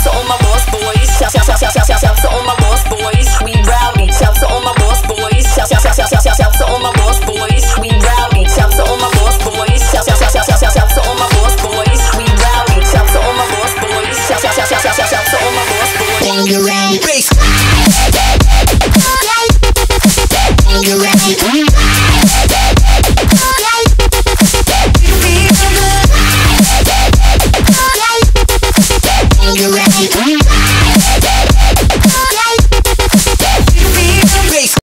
So on my Woo!